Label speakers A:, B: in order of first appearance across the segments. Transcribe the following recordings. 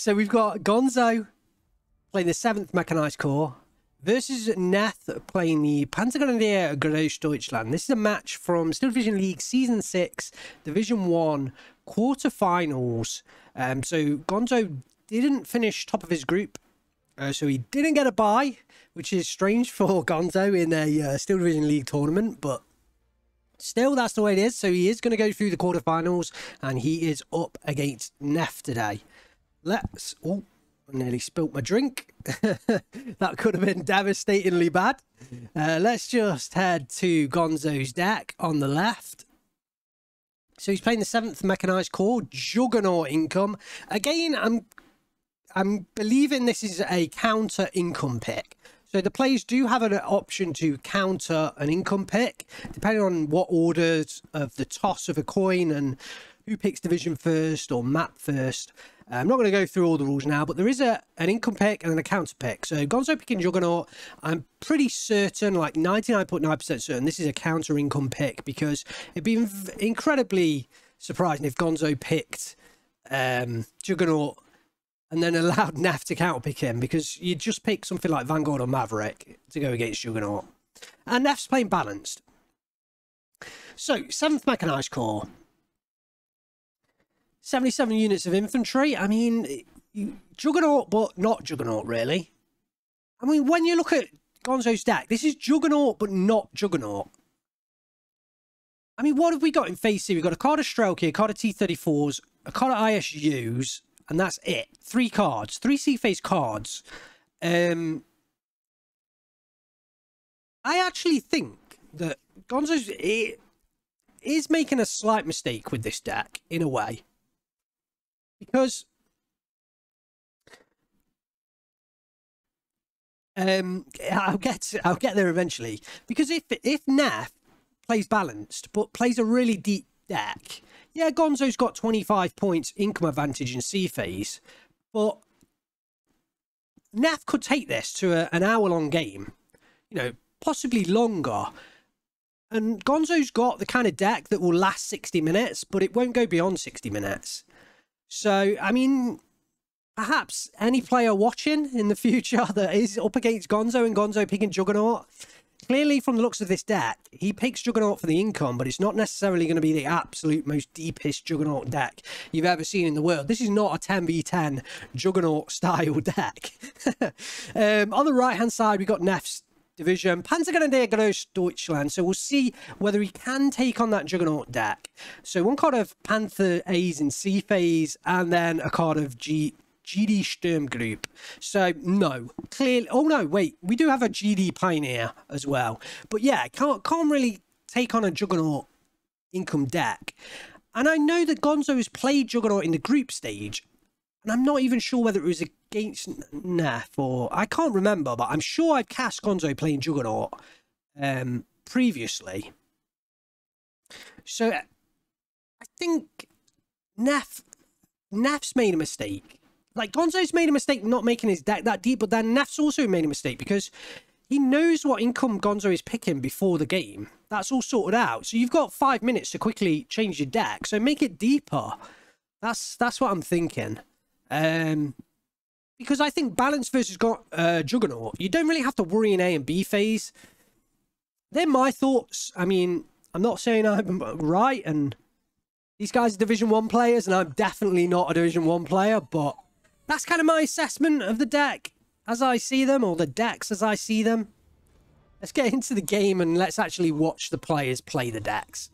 A: so we've got Gonzo playing the 7th Mechanized Corps versus Gnef playing the Panzergrenadier Großdeutschland. This is a match from Steel Division League Season 6, Division 1, quarterfinals. Um, so Gonzo didn't finish top of his group, uh, so he didn't get a bye, which is strange for Gonzo in a uh, Steel Division League tournament, but still, that's the way it is. So he is going to go through the quarterfinals, and he is up against Gnef today. Let's. Oh, I nearly spilt my drink. that could have been devastatingly bad. Uh, let's just head to Gonzo's deck on the left. So he's playing the seventh mechanized Corps, Juggernaut income. Again, I'm I'm believing this is a counter income pick. So the players do have an option to counter an income pick, depending on what orders of the toss of a coin and who picks division first or map first. Uh, I'm not going to go through all the rules now, but there is a an income pick and then a counter pick. So Gonzo picking Juggernaut, I'm pretty certain, like 99.9% certain, this is a counter income pick because it'd be incredibly surprising if Gonzo picked um, Juggernaut and then allowed Neff to counter pick him because you'd just pick something like Vanguard or Maverick to go against Juggernaut. And Neff's playing balanced. So, 7th Mechanized Corps. 77 units of infantry. I mean, Juggernaut, but not Juggernaut, really. I mean, when you look at Gonzo's deck, this is Juggernaut, but not Juggernaut. I mean, what have we got in phase C? We've got a card of Strelky, a card of T-34s, a card of ISUs, and that's it. Three cards, three C-phase cards. Um, I actually think that Gonzo's is making a slight mistake with this deck, in a way because um, I'll get I'll get there eventually. Because if if Gnef plays balanced but plays a really deep deck, yeah, Gonzo's got 25 points income advantage in C phase, but Gnef could take this to a, an hour long game, you know, possibly longer. And Gonzo's got the kind of deck that will last 60 minutes, but it won't go beyond 60 minutes. So, I mean, perhaps any player watching in the future that is up against Gonzo and Gonzo picking Juggernaut, clearly from the looks of this deck, he picks Juggernaut for the income, but it's not necessarily going to be the absolute most deepest Juggernaut deck you've ever seen in the world. This is not a 10v10 Juggernaut style deck. um, on the right hand side, we've got Gnef's division. Panzergrenadier Deutschland. So we'll see whether he can take on that Juggernaut deck. So one card of Panther A's in C phase, and then a card of G. GD Sturm Group. So, no. Clearly. Oh, no, wait. We do have a GD Pioneer as well. But yeah, can't, can't really take on a Juggernaut income deck. And I know that Gonzo has played Juggernaut in the group stage, and I'm not even sure whether it was against Gnef or I can't remember, but I'm sure I've cast Gonzo playing Juggernaut um, previously. So I think Gnef Gnef's made a mistake. Like Gonzo's made a mistake not making his deck that deep, but then Gnef's also made a mistake because he knows what income Gonzo is picking before the game. That's all sorted out. So you've got five minutes to quickly change your deck. So make it deeper. That's that's what I'm thinking. Um, because I think balance versus got, uh, Juggernaut, you don't really have to worry in A and B phase. They're my thoughts. I mean, I'm not saying I'm right, and these guys are Division 1 players, and I'm definitely not a Division 1 player, but that's kind of my assessment of the deck as I see them, or the decks as I see them. Let's get into the game and let's actually watch the players play the decks.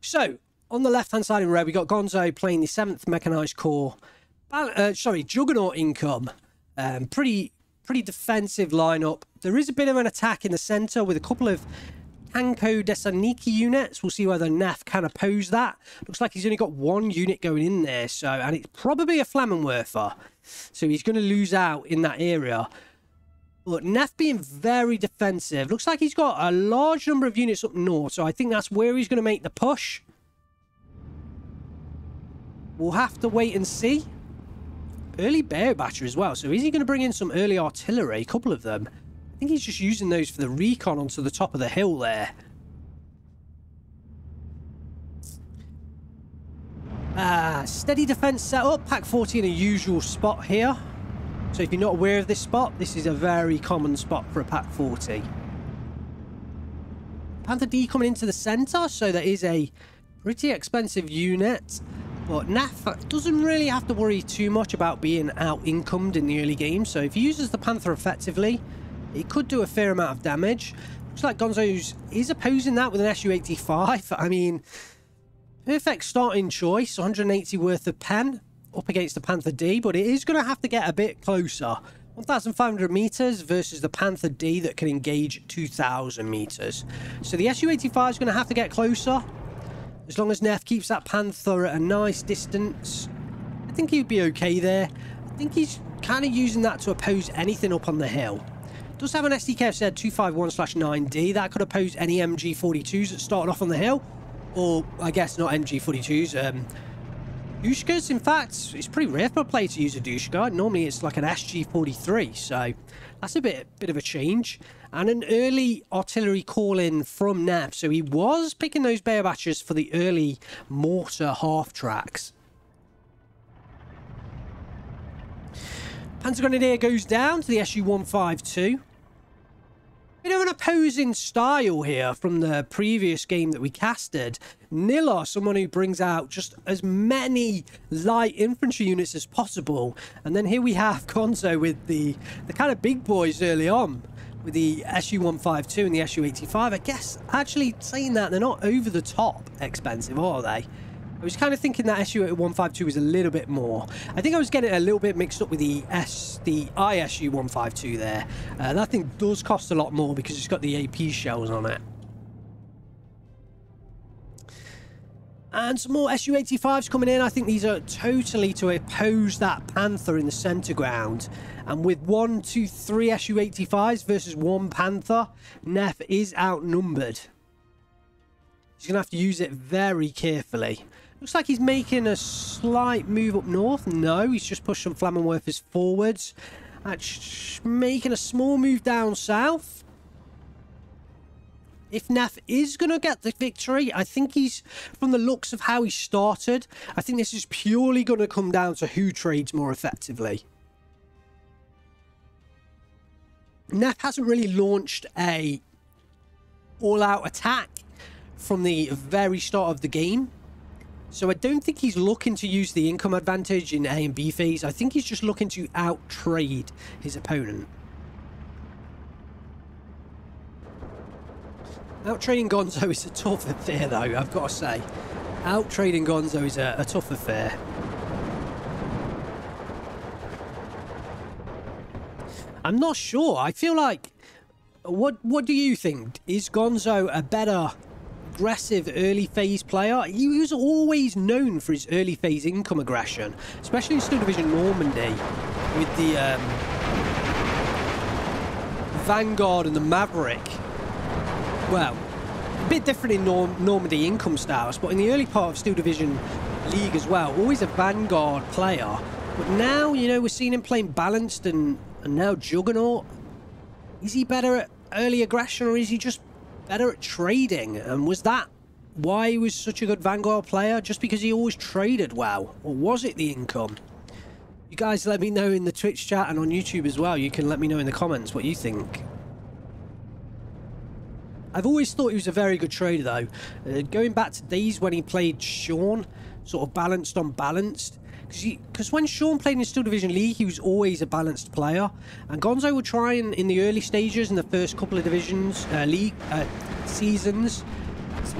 A: So, on the left-hand side in red, we got Gonzo playing the 7th Mechanized Corps. Uh, sorry, Juggernaut income. Um, pretty pretty defensive lineup. There is a bit of an attack in the centre with a couple of Tankodesantniki units. We'll see whether Gnef can oppose that. Looks like he's only got one unit going in there, so and it's probably a Flammenwerfer. So he's going to lose out in that area. But Gnef being very defensive. Looks like he's got a large number of units up north, so I think that's where he's going to make the push. We'll have to wait and see. Early bear batter as well. So is he going to bring in some early artillery? A couple of them. I think he's just using those for the recon onto the top of the hill there. Uh, steady defense setup, Pak 40 in a usual spot here. So if you're not aware of this spot, this is a very common spot for a Pak 40. Panther D coming into the centre, so that is a pretty expensive unit. But Gnef doesn't really have to worry too much about being out-incomed in the early game, so if he uses the Panther effectively, it could do a fair amount of damage. Looks like Gonzo's is opposing that with an SU-85. I mean, perfect starting choice, 180 worth of pen up against the Panther D, but it is going to have to get a bit closer. 1,500 meters versus the Panther D that can engage 2,000 meters. So the SU-85 is going to have to get closer. As long as Gnef keeps that Panther at a nice distance, I think he'd be okay there. I think he's kind of using that to oppose anything up on the hill. Does have an SDKFZ 251-9D. That could oppose any MG42s that started off on the hill. Or, I guess, not MG42s. Um, Dushkas, in fact, it's pretty rare for a player to use a Dushka. Normally it's like an SG43, so that's a bit, bit of a change. And an early artillery call-in from Gnef, so he was picking those bear batches for the early mortar half-tracks. Panzer Grenadier goes down to the SU-152 bit of an opposing style here from the previous game that we casted. Nilla, someone who brings out just as many light infantry units as possible. And then here we have Gonzo with the, the kind of big boys early on with the SU-152 and the SU-85. I guess, actually saying that, they're not over the top expensive, are they? I was kind of thinking that SU-152 was a little bit more. I think I was getting a little bit mixed up with the S, the ISU-152 there. Uh, that thing does cost a lot more because it's got the AP shells on it. And some more SU-85s coming in. I think these are totally to oppose that Panther in the centre ground. And with one, two, three SU-85s versus one Panther, Gnef is outnumbered. He's going to have to use it very carefully. Looks like he's making a slight move up north. No, he's just pushed some Flammenwerfers forwards. That's making a small move down south. If Gnef is going to get the victory, I think he's, from the looks of how he started, I think this is purely going to come down to who trades more effectively. Gnef hasn't really launched a all-out attack from the very start of the game. So I don't think he's looking to use the income advantage in A and B phase. I think he's just looking to out-trade his opponent. Out-trading Gonzo is a tough affair, though, I've got to say. Out-trading Gonzo is a, a tough affair. I'm not sure. I feel like... What What do you think? Is Gonzo a better aggressive early phase player. He was always known for his early phase income aggression, especially in Steel Division Normandy with the um, Vanguard and the Maverick. Well, a bit different in Norm Normandy income styles, but in the early part of Steel Division League as well, always a Vanguard player. But now, you know, we're seeing him playing balanced and, and now Juggernaut. Is he better at early aggression or is he just better at trading. And was that why he was such a good Vanguard player? Just because he always traded well? Or was it the income? You guys let me know in the Twitch chat and on YouTube as well. You can let me know in the comments what you think. I've always thought he was a very good trader though. Uh, going back to days when he played Sean, sort of balanced on balanced, because when Sean played in Steel Division League, he was always a balanced player. And Gonzo would try in, in the early stages, in the first couple of divisions, uh, league uh, seasons,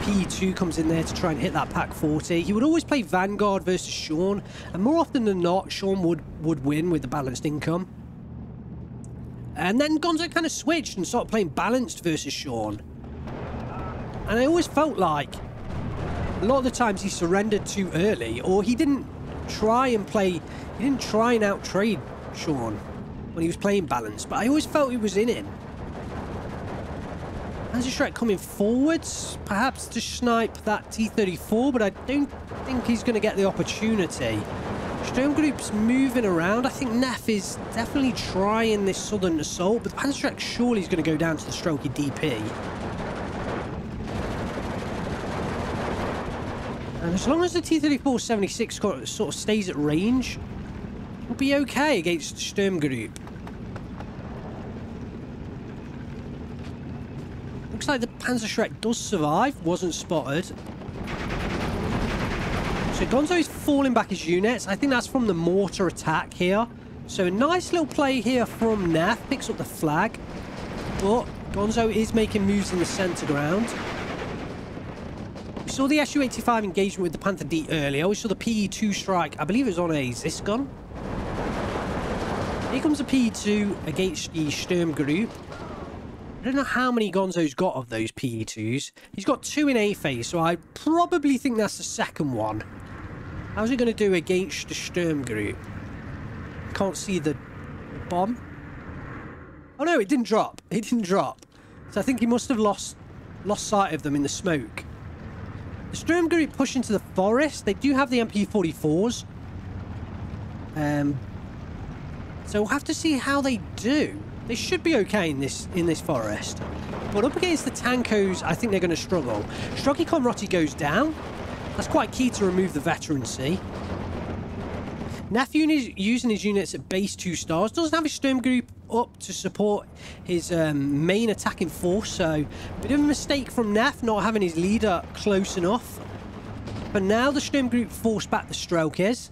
A: P2 comes in there to try and hit that Pak 40. He would always play Vanguard versus Sean, and more often than not, Sean would, would win with the balanced income. And then Gonzo kind of switched and started playing balanced versus Sean. And I always felt like a lot of the times he surrendered too early, or he didn't try and play... He didn't try and out-trade Sean when he was playing balance, but I always felt he was in him. Panzerschreck coming forwards, perhaps to snipe that T-34, but I don't think he's going to get the opportunity. Storm Group's moving around. I think Gnef is definitely trying this southern assault, but the Shrek surely is going to go down to the strokey DP. And as long as the T-34-76 sort of stays at range, we'll be okay against the Sturmgruppe. Looks like the Panzerschreck does survive, wasn't spotted. So Gonzo is falling back his units. I think that's from the mortar attack here. So a nice little play here from Gnef. Picks up the flag. But Gonzo is making moves in the centre ground. Saw the Su-85 engagement with the Panther D earlier. We saw the PE-2 strike. I believe it was on a Zygon. Here comes the PE-2 against the Sturm group. I don't know how many Gonzo's got of those PE-2s. He's got two in A phase, so I probably think that's the second one. How's he going to do against the Sturm group? Can't see the bomb. Oh no, it didn't drop. It didn't drop. So I think he must have lost lost sight of them in the smoke. The Sturmgruppe push into the forest. They do have the MP44s. Um, so we'll have to see how they do. They should be okay in this in this forest. But up against the Tankos, I think they're going to struggle. Stroggy Komrotti goes down. That's quite key to remove the veterancy. Nephew is using his units at base 2 stars. Doesn't have his Sturmgruppe up to support his um, main attacking force. So, bit of a mistake from Gnef not having his leader close enough. But now the Sturmgruppe force back the Strelkers.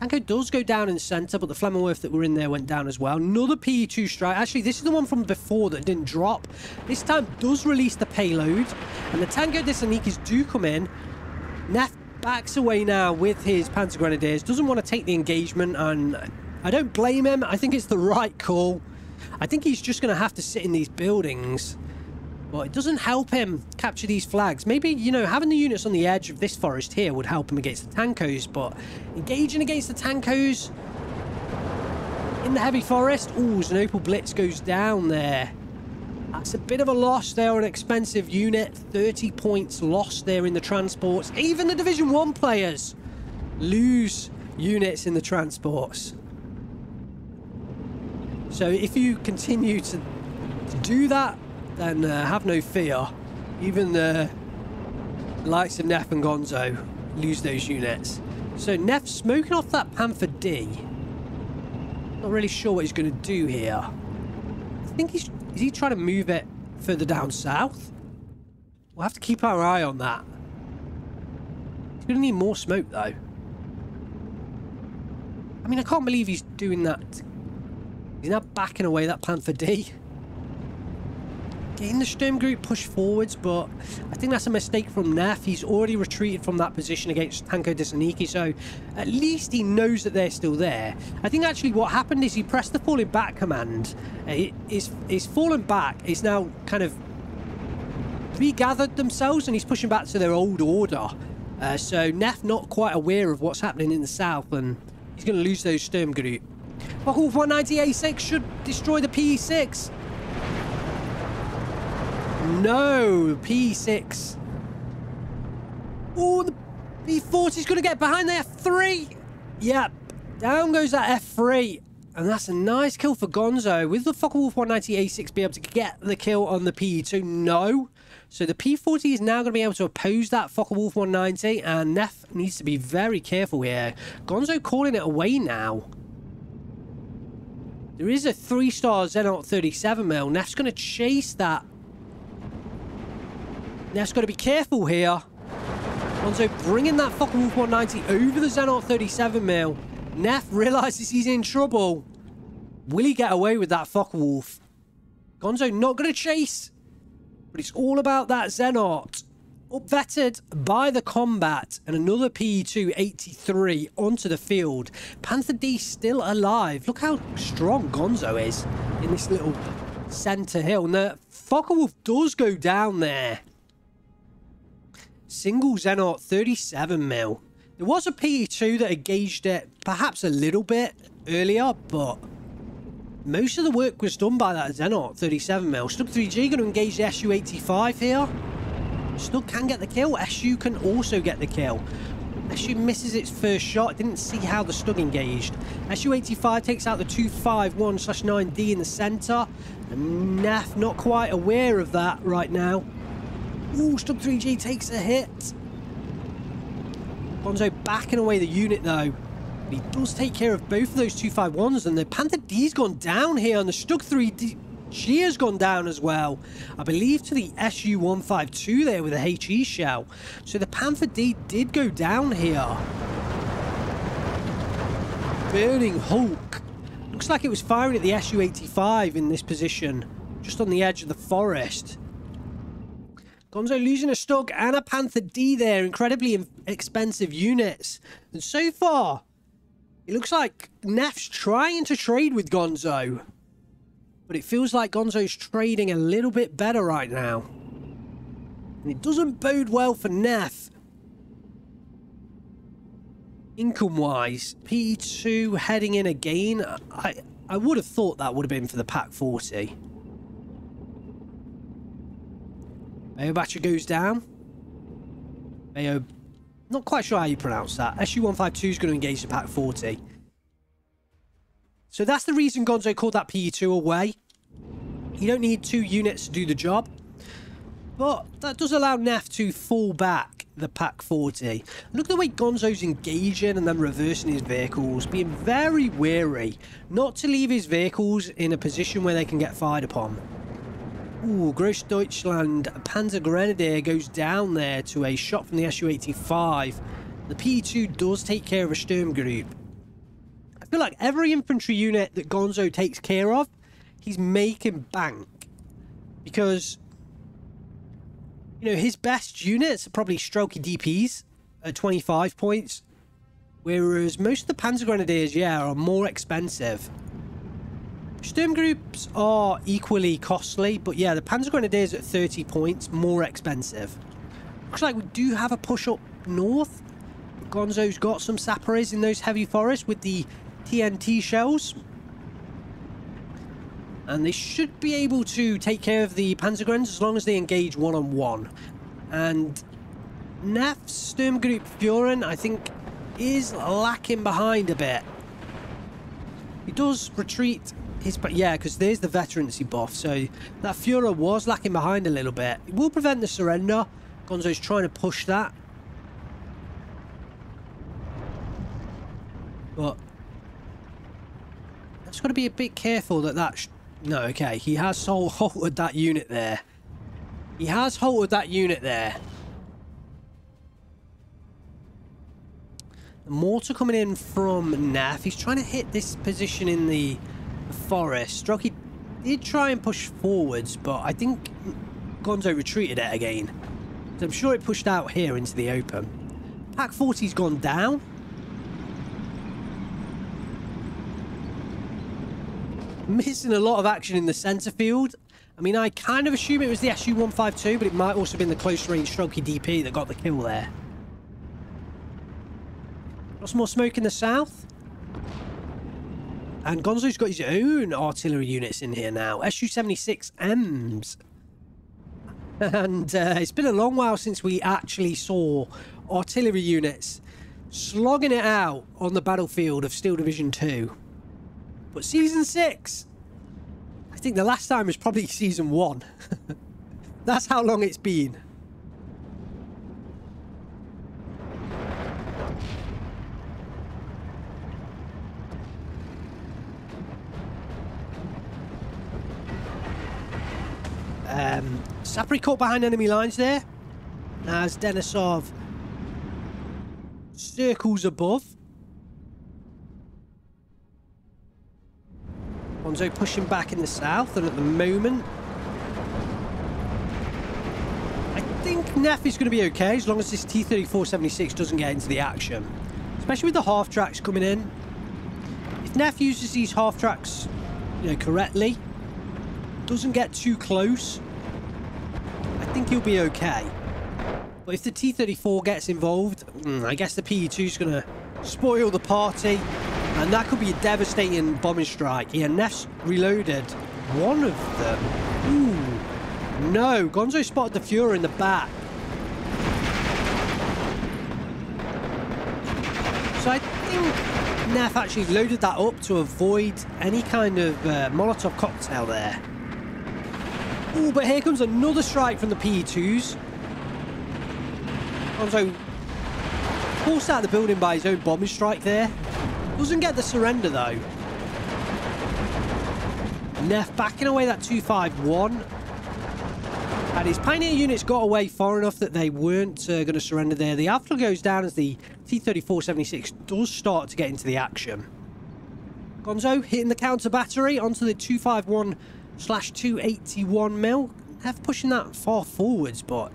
A: Tanko does go down in the centre, but the Flammenwerf that were in there went down as well. Another PE2 strike. Actually, this is the one from before that didn't drop. This time does release the payload. And the Tankodesantnikis do come in. Gnef backs away now with his Panzer Grenadiers. Doesn't want to take the engagement, and I don't blame him. I think it's the right call. I think he's just going to have to sit in these buildings. But it doesn't help him capture these flags. Maybe, you know, having the units on the edge of this forest here would help him against the Tankos, but engaging against the Tankos in the heavy forest... Ooh, Opel Blitz goes down there. That's a bit of a loss. They're an expensive unit. 30 points lost there in the transports. Even the Division 1 players lose units in the transports. So if you continue to, to do that, then uh, have no fear. Even the likes of Gnef and Gonzo lose those units. So Gnef smoking off that Panther D. Not really sure what he's going to do here. I think he's... Is he trying to move it further down south? We'll have to keep our eye on that. He's going to need more smoke, though. I mean, I can't believe he's doing that. He's now backing away that Panther D getting the Sturmgruppe pushed forwards, but I think that's a mistake from Gnef. He's already retreated from that position against Tankodesantniki, so at least he knows that they're still there. I think actually what happened is he pressed the falling back command. He's, his fallen back He's now kind of regathered themselves and he's pushing back to their old order. Uh, so Gnef not quite aware of what's happening in the south and he's going to lose those Sturmgruppe. Focke-Wulf 190A6 should destroy the PE6. No, P6. Oh, the P40 is going to get behind the F3. Yep, down goes that F3. And that's a nice kill for Gonzo. With the Focke-Wulf 190A6 be able to get the kill on the PE2? No. So the P40 is now going to be able to oppose that Focke-Wulf 190. And Gnef needs to be very careful here. Gonzo calling it away now. There is a three-star Zenart 37 mil. Gnef's going to chase that Gnef's got to be careful here. Gonzo bringing that Focke-Wulf 190 over the Zenart 37 mil. Gnef realizes he's in trouble. Will he get away with that Focke-Wulf? Gonzo not going to chase. But it's all about that Zenart. Upvetted by the combat and another PE-283 onto the field. Panther D still alive. Look how strong Gonzo is in this little centre hill. And the Focke-Wulf does go down there. Single Zenart 37 mil. There was a PE2 that engaged it perhaps a little bit earlier, but most of the work was done by that Zenart 37 mil. Stug 3G going to engage the SU-85 here. Stug can get the kill. SU can also get the kill. SU misses its first shot. Didn't see how the Stug engaged. SU-85 takes out the 251-9D in the centre. And Gnef not quite aware of that right now. Ooh, Stug 3G takes a hit. Gonzo backing away the unit though. He does take care of both of those 251s and the Panther D's gone down here and the Stug 3D she has gone down as well. I believe to the SU-152 there with a HE shell. So the Panther D did go down here. Burning Hulk. Looks like it was firing at the SU-85 in this position. Just on the edge of the forest. Gonzo losing a Stug and a Panther D there. Incredibly expensive units. And so far, it looks like Gnef's trying to trade with Gonzo. But it feels like Gonzo's trading a little bit better right now. And it doesn't bode well for Gnef. Income-wise, P2 heading in again. I, I would have thought that would have been for the Pak 40. Bayo goes down. Bayo, not quite sure how you pronounce that. SU-152 is going to engage the Pak 40. So that's the reason Gonzo called that PE2 away. You don't need two units to do the job. But that does allow Gnef to fall back the Pak 40. Look at the way Gonzo's engaging and then reversing his vehicles, being very wary not to leave his vehicles in a position where they can get fired upon. Ooh, Gross Grossdeutschland Panzer Grenadier goes down there to a shot from the Su-85. The P2 does take care of a Sturmgruppe feel like every infantry unit that Gonzo takes care of, he's making bank. Because, you know, his best units are probably strokey DPs at 25 points. Whereas most of the Panzer Grenadiers, yeah, are more expensive. Sturmgrupps are equally costly, but yeah, the Panzer Grenadiers at 30 points, more expensive. Looks like we do have a push up north. Gonzo's got some sappers in those heavy forests with the TNT shells. And they should be able to take care of the Panzergrens as long as they engage one-on-one. -on -one. And Gnef's Sturmgruppe Fuhren, I think, is lacking behind a bit. He does retreat his... Yeah, because there's the veterancy buff, so that Fuhrer was lacking behind a little bit. It will prevent the surrender. Gonzo's trying to push that. But just got to be a bit careful that that... no, okay. He has halted that unit there. He has halted that unit there. The mortar coming in from Gnef. He's trying to hit this position in the, forest. Stroky did try and push forwards, but I think Gonzo retreated it again. So I'm sure it pushed out here into the open. Pak 40's gone down. Missing a lot of action in the centre field. I mean, I kind of assume it was the SU-152, but it might also have been the close-range strokey DP that got the kill there. Got some more smoke in the south. And Gonzo's got his own artillery units in here now. SU-76Ms. And uh, it's been a long while since we actually saw artillery units slogging it out on the battlefield of Steel Division 2. But season six, I think the last time was probably season one. That's how long it's been. Um, Sapri caught behind enemy lines there. As Denisov circles above. Gonzo pushing back in the south, and at the moment, I think Gnef is going to be okay as long as this T-3476 doesn't get into the action. Especially with the half tracks coming in. If Gnef uses these half tracks, you know, correctly, doesn't get too close, I think he'll be okay. But if the T-34 gets involved, hmm, I guess the PE-2 is going to spoil the party and that could be a devastating bombing strike. Yeah, Gnef's reloaded one of them. Ooh. No, Gonzo spotted the Fuhrer in the back. So I think Gnef actually loaded that up to avoid any kind of uh, Molotov cocktail there. Oh, but here comes another strike from the PE2s. Gonzo forced out of the building by his own bombing strike there. Doesn't get the surrender though. Gnef backing away that 251. And his Pioneer units got away far enough that they weren't uh, going to surrender there. The Alpha goes down as the T-3476 does start to get into the action. Gonzo hitting the counter battery onto the 251 slash 281 mil. Gnef pushing that far forwards, but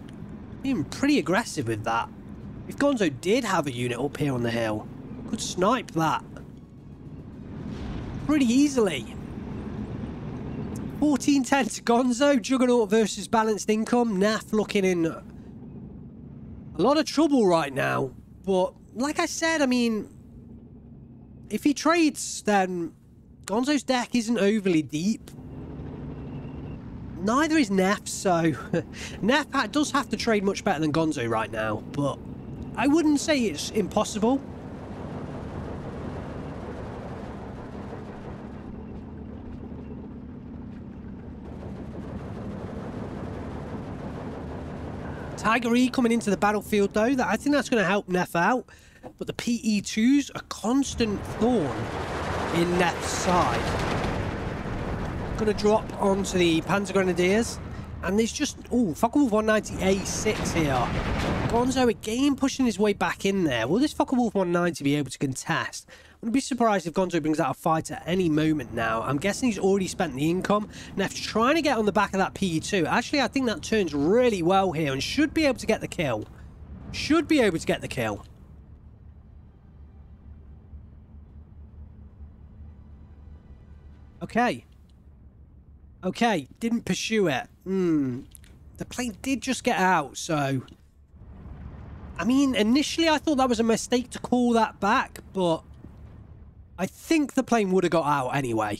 A: being pretty aggressive with that. If Gonzo did have a unit up here on the hill, could snipe that pretty easily. 1410 to Gonzo. Juggernaut versus Balanced Income. Gnef looking in a lot of trouble right now. But like I said, I mean, if he trades, then Gonzo's deck isn't overly deep. Neither is Gnef, so Gnef does have to trade much better than Gonzo right now, but I wouldn't say it's impossible. Tiger E coming into the battlefield though, that I think that's going to help Gnef out. But the PE2's a constant thorn in Gnef's side. Going to drop onto the Panzer Grenadiers. And there's just, oh, Focke-Wulf 190A6 here. Gonzo again pushing his way back in there. Will this Focke-Wulf 190 be able to contest? Wouldn't be surprised if Gonzo brings out a fight at any moment now. I'm guessing he's already spent the income. Gnef's trying to get on the back of that PE2. Actually, I think that turns really well here and should be able to get the kill. Should be able to get the kill. Okay. Okay, didn't pursue it. Hmm. The plane did just get out, so... I mean, initially I thought that was a mistake to call that back, but... I think the plane would have got out anyway.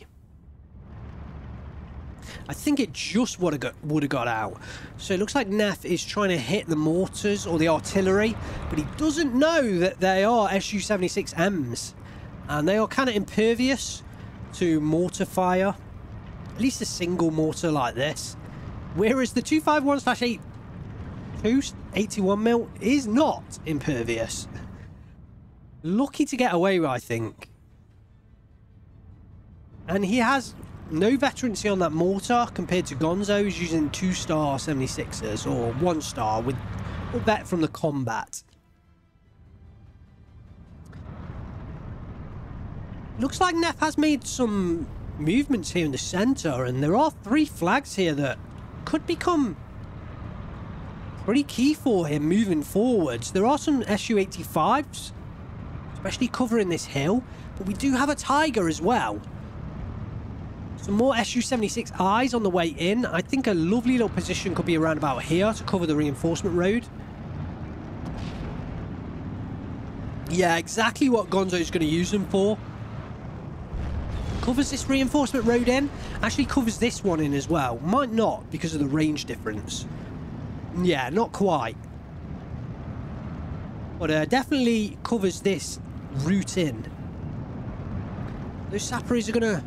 A: I think it just would have got, would have got out. So it looks like Gnef is trying to hit the mortars or the artillery, but he doesn't know that they are Su-76Ms. And they are kind of impervious to mortar fire. At least a single mortar like this. Whereas the 251-8 81 mil is not impervious. Lucky to get away, I think. And he has no veterancy on that mortar compared to Gonzo, who's using two-star 76ers or one-star with a vet from the combat. Looks like Gnef has made some movements here in the centre, and there are three flags here that could become pretty key for him moving forwards. There are some Su-85s, especially covering this hill, but we do have a Tiger as well. Some more Su-76 eyes on the way in. I think a lovely little position could be around about here to cover the reinforcement road. Yeah, exactly what Gonzo is going to use them for covers this reinforcement road in, actually covers this one in as well. Might not because of the range difference. Yeah, not quite. But uh, definitely covers this route in. Those Sapperies are going to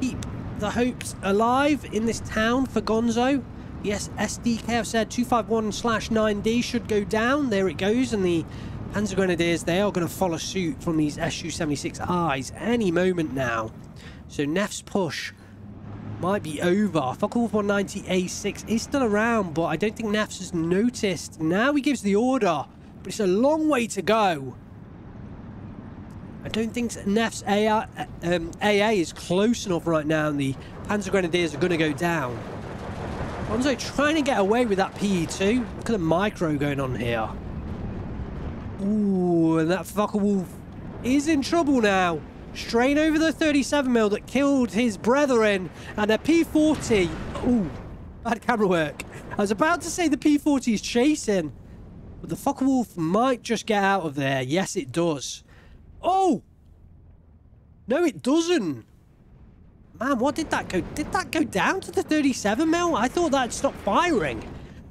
A: keep the hopes alive in this town for Gonzo. Yes, SDKFZ 251 slash 9D should go down. There it goes. And the Panzer Grenadiers, they are going to follow suit from these Su-76Is any moment now. So Gnef's push might be over. Focke-Wulf 190A6 is still around, but I don't think Gnef's has noticed. Now he gives the order, but it's a long way to go. I don't think Gnef's AA, um, AA is close enough right now, and the Panzer Grenadiers are going to go down. Gonzo trying to get away with that PE2. Look at the micro going on here. Ooh, and that Focke-Wulf is in trouble now. Strain over the 37 mil that killed his brethren and a P40. Ooh, bad camera work. I was about to say the P40 is chasing, but the Focke-Wulf might just get out of there. Yes, it does. Oh! No, it doesn't. Man, what did that go? Did that go down to the 37 mil? I thought that stopped firing.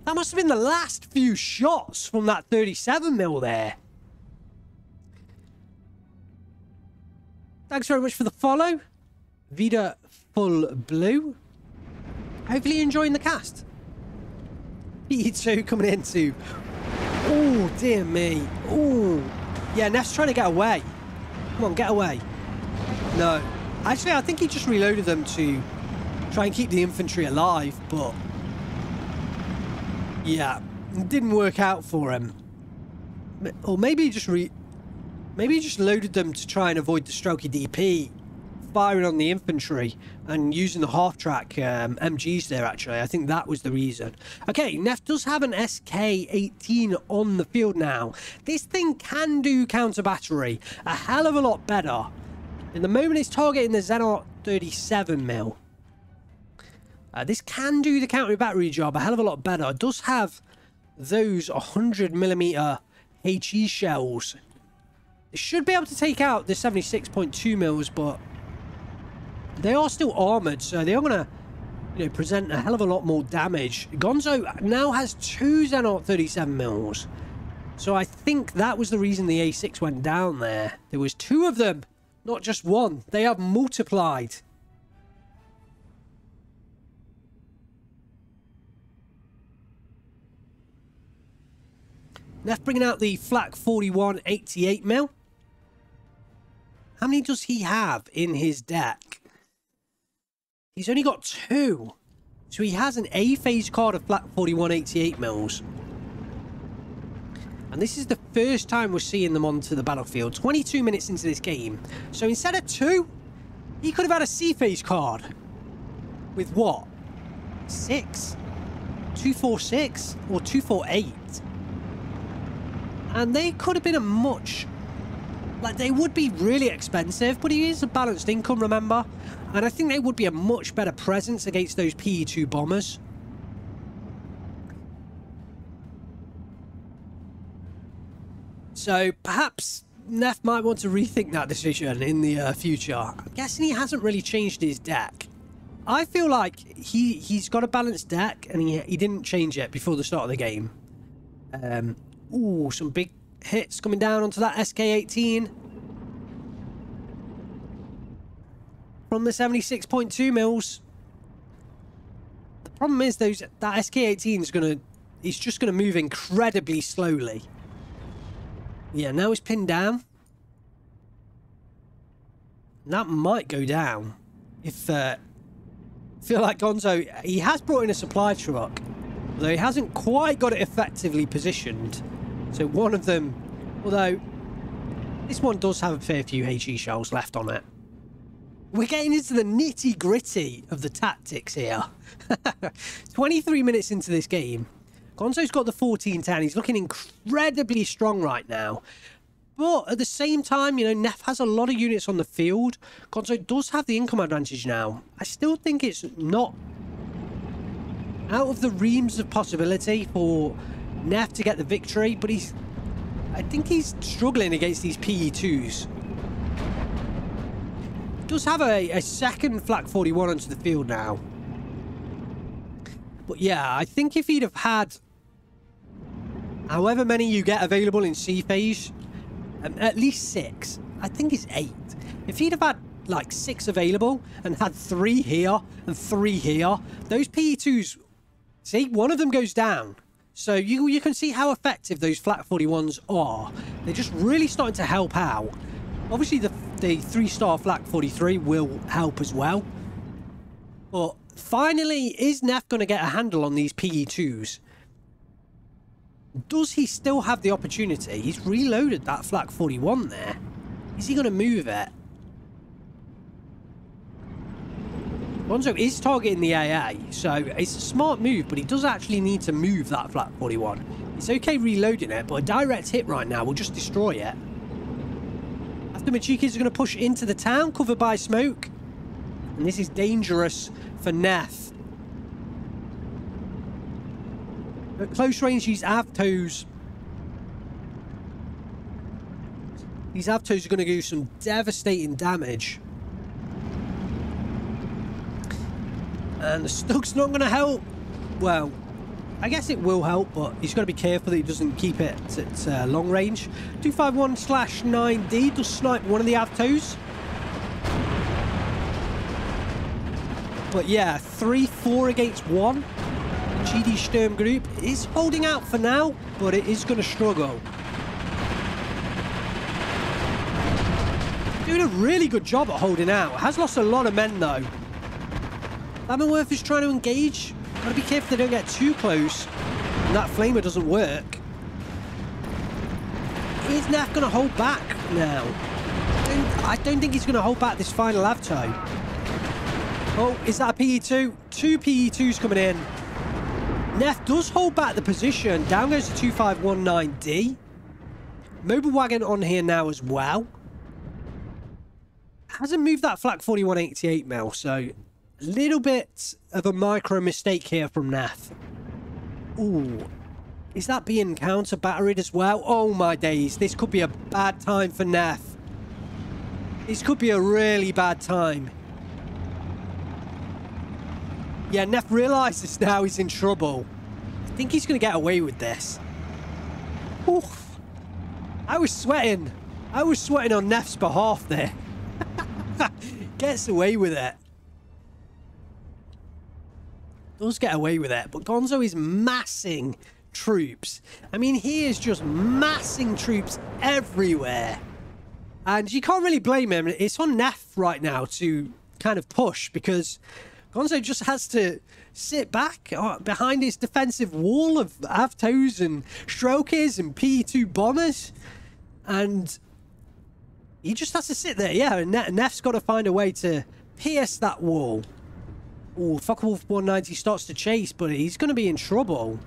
A: That must have been the last few shots from that 37 mil there. Thanks very much for the follow. Vida Full Blue. Hopefully you're enjoying the cast. E2 coming into. Oh, dear me. Oh, Yeah, Gnef's trying to get away. Come on, get away. No. Actually, I think he just reloaded them to try and keep the infantry alive, but... Yeah, it didn't work out for him. Or maybe he just re... Maybe he just loaded them to try and avoid the strokey DP firing on the infantry and using the half-track um, MGs there, actually. I think that was the reason. Okay, Gnef does have an SK-18 on the field now. This thing can do counter-battery a hell of a lot better. In the moment it's targeting the Zenart 37 mil. Uh, this can do the counter-battery job a hell of a lot better. It does have those 100mm HE shells. It should be able to take out the 76.2 mils, but they are still armoured, so they are going to you know, present a hell of a lot more damage. Gonzo now has two Zenart 37 mils. So I think that was the reason the A6 went down there. There was two of them, not just one. They have multiplied. Gnef bringing out the Flak 41 88 mil. How many does he have in his deck? He's only got two. So he has an A phase card of Flak 4188 mils. And this is the first time we're seeing them onto the battlefield. 22 minutes into this game. So instead of two, he could have had a C phase card. With what? Six? 246 or 248? And they could have been a much like, they would be really expensive, but he is a balanced income, remember? And I think they would be a much better presence against those PE2 bombers. So, perhaps Gnef might want to rethink that decision in the uh, future. I'm guessing he hasn't really changed his deck. I feel like he, he's got a balanced deck, and he, he didn't change it before the start of the game. Um, ooh, some big hits coming down onto that SK-18. From the 76.2 mils. The problem is those that SK-18 is gonna it's just gonna move incredibly slowly. Yeah, now it's pinned down. That might go down. If uh feel like Gonzo he has brought in a supply truck, though he hasn't quite got it effectively positioned. So one of them, although this one does have a fair few HE shells left on it. We're getting into the nitty gritty of the tactics here. 23 minutes into this game. Gonzo's got the 1410. He's looking incredibly strong right now. But at the same time, you know, Gnef has a lot of units on the field. Gonzo does have the income advantage now. I still think it's not out of the reams of possibility for Gnef to get the victory, but he's... I think he's struggling against these PE2s. Does have a, a second Flak 41 onto the field now. But yeah, I think if he'd have had however many you get available in C phase, um, at least six, I think it's eight. If he'd have had like six available and had three here and three here, those PE2s, see, one of them goes down. So you, you can see how effective those Flak 41s are. They're just really starting to help out. Obviously, the, the three-star Flak 43 will help as well. But finally, is Gnef going to get a handle on these PE2s? Does he still have the opportunity? He's reloaded that Flak 41 there. Is he going to move it? Gonzo is targeting the AA, so it's a smart move, but he does actually need to move that Flak 41. It's okay reloading it, but a direct hit right now will just destroy it. Avtomatchikis are going to push into the town, covered by smoke. And this is dangerous for Gnef. At close range, these Avtos... These Avtos are going to do some devastating damage. And the Stug's not going to help. Well, I guess it will help, but he's got to be careful that he doesn't keep it at uh, long range. 251 slash 9D does snipe one of the Avtos. But yeah, 3-4 against 1. GD Sturm group is holding out for now, but it is going to struggle. Doing a really good job at holding out. Has lost a lot of men, though. Leavenworth is trying to engage. Gotta be careful they don't get too close. And that flamer doesn't work. Is Gnef going to hold back now? I don't, think he's going to hold back this final Avto. Oh, is that a PE2? Two PE2s coming in. Gnef does hold back the position. Down goes to 2519D. Mobile wagon on here now as well. Hasn't moved that flak 4188 mil, so little bit of a micro mistake here from Gnef. Ooh, is that being counter batteried as well? Oh my days, this could be a bad time for Gnef. This could be a really bad time. Yeah, Gnef realises now he's in trouble. I think he's going to get away with this. Oof. I was sweating. I was sweating on Gnef's behalf there. Gets away with it. Does get away with it, but Gonzo is massing troops. I mean, he is just massing troops everywhere. And you can't really blame him. It's on Gnef right now to kind of push because Gonzo just has to sit back uh, behind his defensive wall of Avtos and Strokers and P2 bombers. And he just has to sit there, yeah. And Gnef's got to find a way to pierce that wall. Oh, Focke-Wulf 190 starts to chase, but he's going to be in trouble.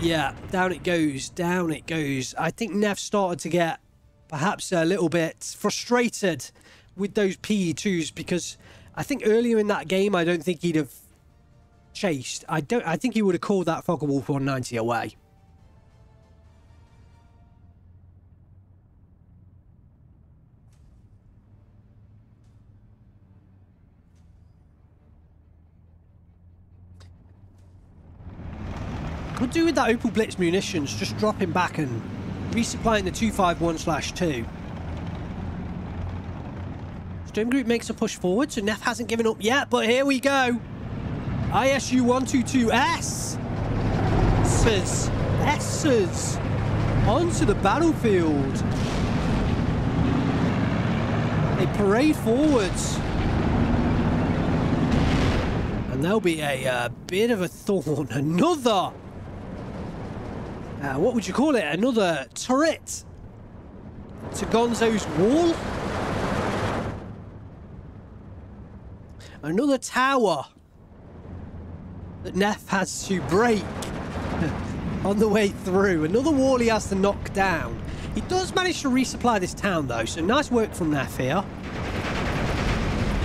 A: Yeah, down it goes, down it goes. I think Gnef started to get perhaps a little bit frustrated with those PE2s because I think earlier in that game, I don't think he'd have chased. I don't. I think he would have called that Focke-Wulf 190 away. Could do with that Opel Blitz munitions, just dropping back and resupplying the 251 slash 2. Storm Group makes a push forward, so Gnef hasn't given up yet, but here we go. ISU 122S. S's. S's. Onto the battlefield. They parade forwards. And there'll be a uh, bit of a thorn. Another uh, what would you call it? Another turret to Gonzo's wall. Another tower that Gnef has to break on the way through. Another wall he has to knock down. He does manage to resupply this town though, so nice work from Gnef here.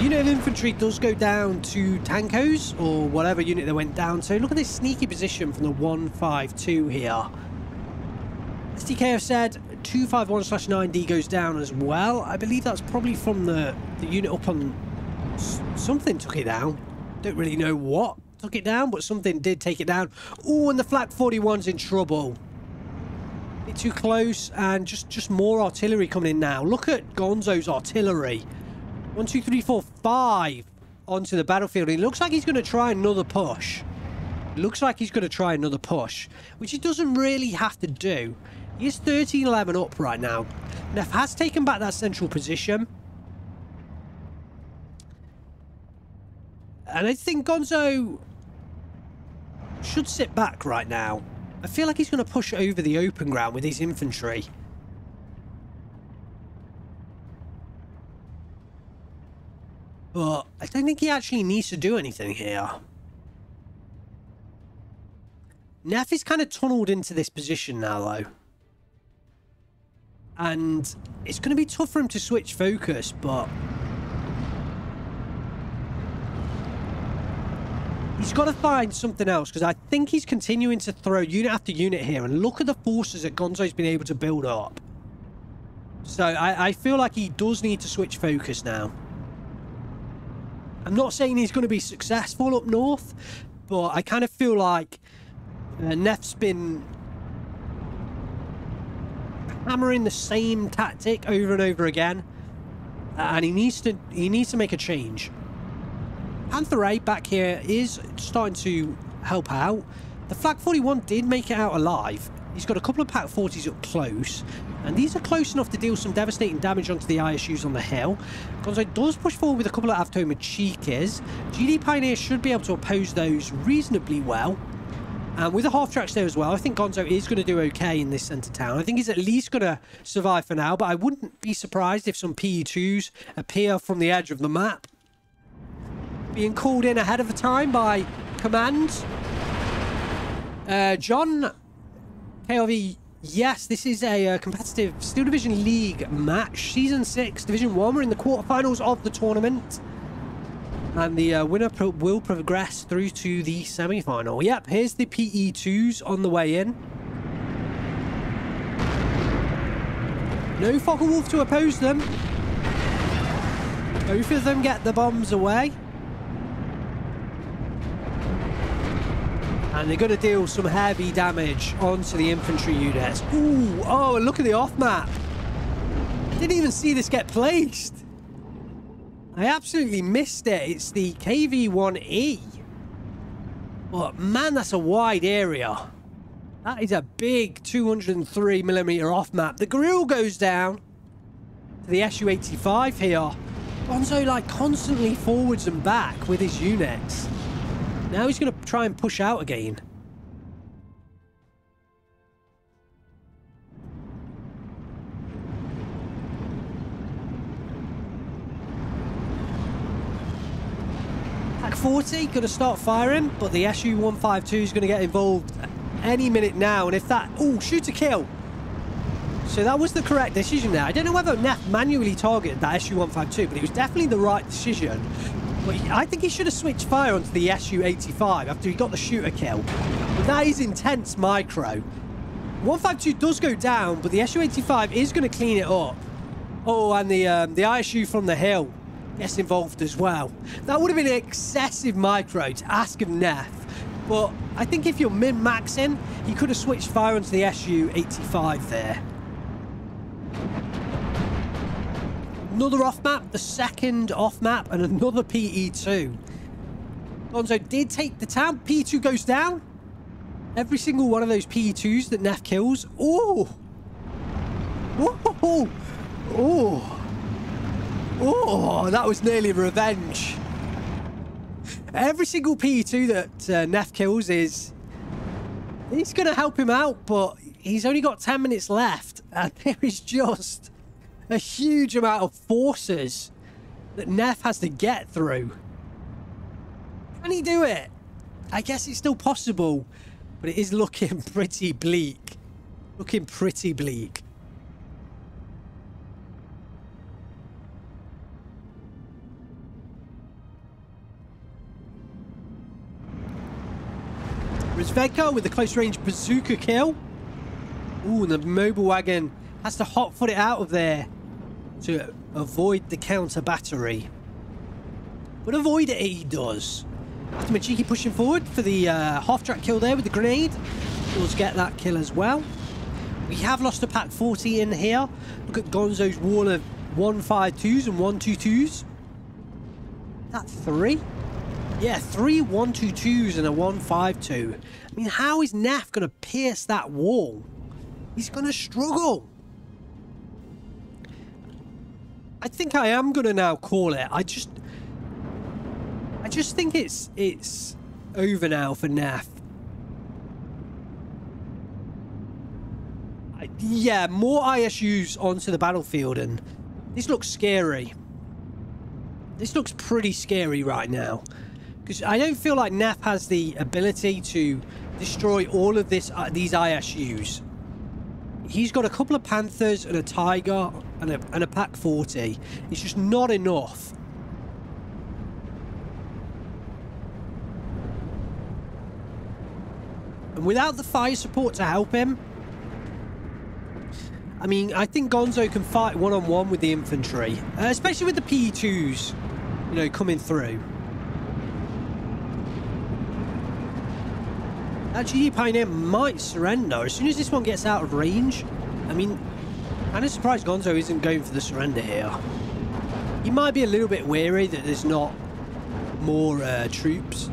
A: Unit of infantry does go down to Tankos, or whatever unit they went down to. Look at this sneaky position from the 152 here. SDK have said 251 slash 9D goes down as well. I believe that's probably from the, the unit up on... Something took it down. Don't really know what took it down, but something did take it down. Oh, and the Flak 41's in trouble. Bit too close, and just, just more artillery coming in now. Look at Gonzo's artillery. One, two, three, four, five onto the battlefield. It looks like he's going to try another push. Looks like he's going to try another push, which he doesn't really have to do. He's 13-11 up right now. Gnef has taken back that central position. And I think Gonzo should sit back right now. I feel like he's going to push over the open ground with his infantry. But I don't think he actually needs to do anything here. Gnef is kind of tunneled into this position now, though. And it's going to be tough for him to switch focus, but... He's got to find something else, because I think he's continuing to throw unit after unit here. And look at the forces that Gonzo's been able to build up. So I, I feel like he does need to switch focus now. I'm not saying he's going to be successful up north, but I kind of feel like uh, Gnef's been hammering the same tactic over and over again. And he needs to he needs to make a change. Panther A back here is starting to help out. The Flak 41 did make it out alive. He's got a couple of Pak 40s up close. And these are close enough to deal some devastating damage onto the ISUs on the hill. Gonzo does push forward with a couple of Avto Cheekers. GD Pioneer should be able to oppose those reasonably well. And with the half tracks there as well, I think Gonzo is going to do okay in this centre town. I think he's at least going to survive for now, but I wouldn't be surprised if some PE2s appear from the edge of the map. Being called in ahead of the time by command. Uh, John KLV, yes, this is a uh, competitive Steel Division League match. Season 6, Division 1. We're in the quarterfinals of the tournament. And the uh, winner pro will progress through to the semi-final. Yep, here's the PE2s on the way in. No Focke-Wulf to oppose them. Both of them get the bombs away. And they're going to deal some heavy damage onto the infantry units. Ooh, oh, look at the off-map. Didn't even see this get placed. I absolutely missed it. It's the KV-1E. But man, that's a wide area. That is a big 203 millimeter off map. The grill goes down to the SU-85 here. Gonzo like constantly forwards and back with his units. Now he's going to try and push out again. Pak 40 going to start firing, but the SU-152 is going to get involved any minute now. And if that... Oh, shoot a kill. So that was the correct decision there. I don't know whether Gnef manually targeted that SU-152, but it was definitely the right decision. But I think he should have switched fire onto the SU-85 after he got the shooter kill. But that is intense micro. 152 does go down, but the SU-85 is going to clean it up. Oh, and the um, the ISU from the hill gets involved as well. That would have been an excessive micro to ask of Gnef. But I think if you're min-maxing, he could have switched fire onto the SU-85 there. Another off-map, the second off-map, and another PE2. Gonzo did take the town. PE2 goes down. Every single one of those PE2s that Gnef kills. Oh! Oh! Oh! Oh, that was nearly revenge. Every single PE2 that uh, Gnef kills is... He's going to help him out, but he's only got 10 minutes left. And there is just a huge amount of forces that Gnef has to get through. Can he do it? I guess it's still possible, but it is looking pretty bleak. Looking pretty bleak. Razvedka with the close range bazooka kill. Ooh, and the mobile wagon has to hot foot it out of there to avoid the counter battery. But avoid it he does. Avtomatchiki pushing forward for the uh, half-track kill there with the grenade. Does get that kill as well. We have lost a Pak 40 in here. Look at Gonzo's wall of 152s and 122s. That three? Yeah, three 122s and a 152. I mean, how is Gnef going to pierce that wall? He's going to struggle. I think I am going to now call it. I just... I just think it's it's over now for Gnef. I, yeah, more ISUs onto the battlefield and this looks scary. This looks pretty scary right now. Because I don't feel like Gnef has the ability to destroy all of this uh, these ISUs. He's got a couple of Panthers and a Tiger and a, and a Pak 40. It's just not enough. And without the fire support to help him, I mean, I think Gonzo can fight one-on-one -on -one with the infantry, uh, especially with the P2s, you know, coming through. That GD Pioneer might surrender as soon as this one gets out of range. I mean, I'm surprised Gonzo isn't going for the surrender here. He might be a little bit weary that there's not more uh, troops.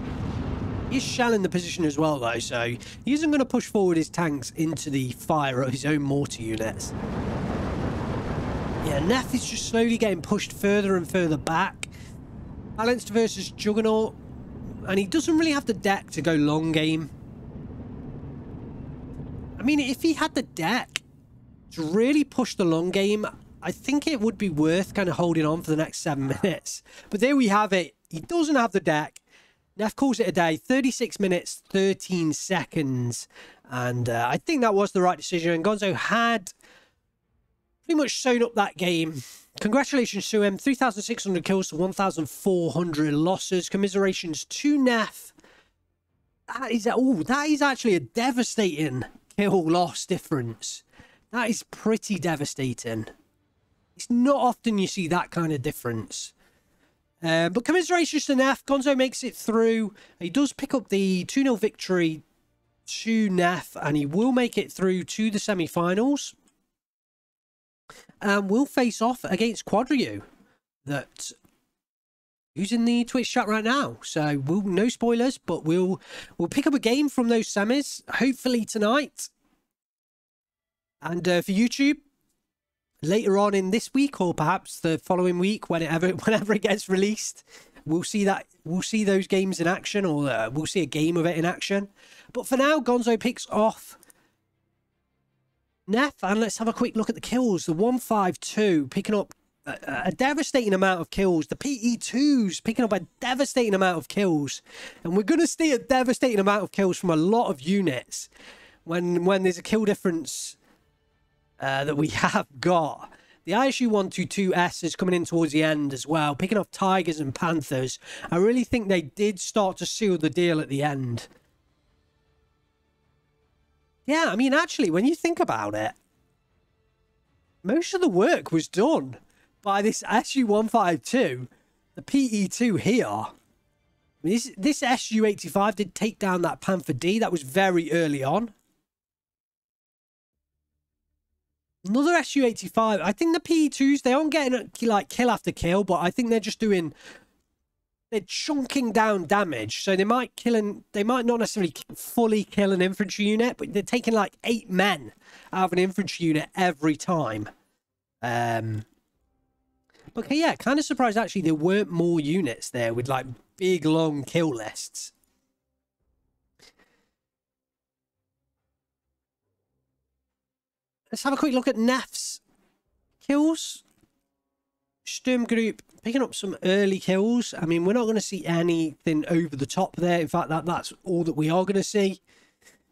A: He's shelling the position as well though, so he isn't going to push forward his tanks into the fire of his own mortar units. Yeah, Gnef is just slowly getting pushed further and further back. Balanced versus Juggernaut. And he doesn't really have the deck to go long game. I mean, if he had the deck to really push the long game, I think it would be worth kind of holding on for the next seven minutes. But there we have it. He doesn't have the deck. Gnef calls it a day. 36 minutes, 13 seconds. And uh, I think that was the right decision. And Gonzo had pretty much sewn up that game. Congratulations to him. 3,600 kills to 1,400 losses. Commiserations to Gnef. That is, oh, that is actually a devastating kill loss difference. That is pretty devastating. It's not often you see that kind of difference. Uh, but commiserations to Gnef. Gonzo makes it through. He does pick up the 2-0 victory to Gnef, and he will make it through to the semi-finals. And we'll face off against Quadryu, that who's in the Twitch chat right now. So we'll no spoilers, but we'll we'll pick up a game from those semis hopefully tonight. And uh, for YouTube, later on in this week or perhaps the following week, whenever whenever it gets released, we'll see that we'll see those games in action, or uh, we'll see a game of it in action. But for now, Gonzo picks off Gnef, and let's have a quick look at the kills. The 152 picking up a, devastating amount of kills. The PE2s picking up a devastating amount of kills. And we're going to see a devastating amount of kills from a lot of units when when there's a kill difference uh, that we have got. The ISU 122S is coming in towards the end as well, picking off Tigers and Panthers. I really think they did start to seal the deal at the end. Yeah, I mean, actually, when you think about it, most of the work was done by this SU-152, the PE-2 here. This, this SU-85 did take down that Panther D. That was very early on. Another SU-85. I think the PE-2s, they aren't getting, like, kill after kill, but I think they're just doing they're chunking down damage. So they might kill an, they might not necessarily fully kill an infantry unit, but they're taking like eight men out of an infantry unit every time. Um, but yeah, kind of surprised actually there weren't more units there with like big long kill lists. Let's have a quick look at Gnef's kills. Sturm Group picking up some early kills. I mean, we're not going to see anything over the top there. In fact, that that's all that we are going to see.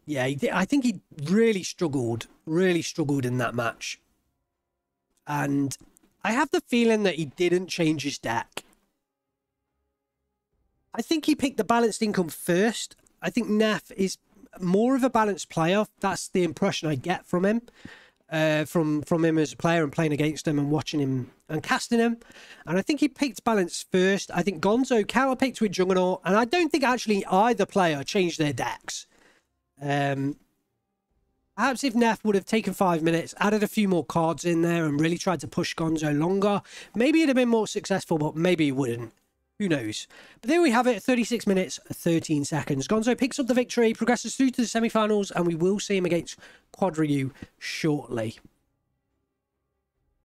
A: Yeah, I think he really struggled, really struggled in that match. And I have the feeling that he didn't change his deck. I think he picked the balanced income first. I think Gnef is more of a balanced player. That's the impression I get from him uh, from from him as a player and playing against him and watching him and casting him. And I think he picked balance first. I think Gonzo counter picked with Juggernaut, and I don't think actually either player changed their decks. Um, perhaps if Gnef would have taken five minutes, added a few more cards in there, and really tried to push Gonzo longer, maybe it'd have been more successful, but maybe he wouldn't. Who knows? But there we have it 36 minutes, 13 seconds. Gonzo picks up the victory, progresses through to the semi finals, and we will see him against Quadriu shortly.